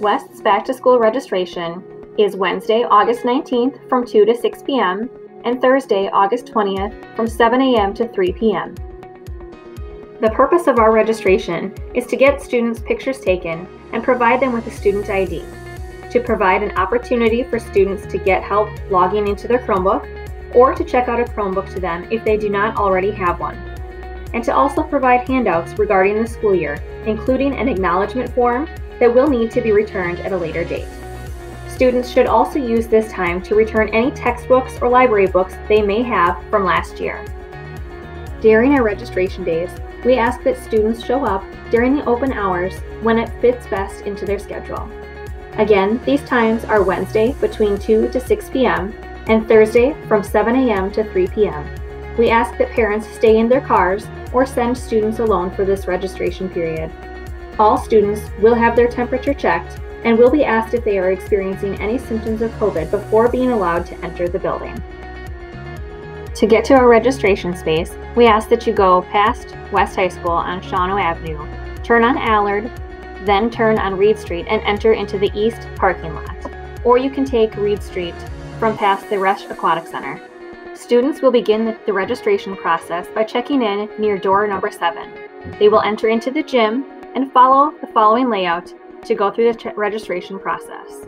West's back to school registration is Wednesday, August 19th from 2 to 6 p.m. and Thursday, August 20th from 7 a.m. to 3 p.m. The purpose of our registration is to get students pictures taken and provide them with a student ID, to provide an opportunity for students to get help logging into their Chromebook, or to check out a Chromebook to them if they do not already have one, and to also provide handouts regarding the school year, including an acknowledgement form that will need to be returned at a later date. Students should also use this time to return any textbooks or library books they may have from last year. During our registration days, we ask that students show up during the open hours when it fits best into their schedule. Again, these times are Wednesday between 2 to 6 p.m. and Thursday from 7 a.m. to 3 p.m. We ask that parents stay in their cars or send students alone for this registration period. All students will have their temperature checked and will be asked if they are experiencing any symptoms of COVID before being allowed to enter the building. To get to our registration space, we ask that you go past West High School on Shawano Avenue, turn on Allard, then turn on Reed Street and enter into the east parking lot. Or you can take Reed Street from past the Resch Aquatic Center. Students will begin the registration process by checking in near door number 7. They will enter into the gym and follow the following layout to go through the registration process.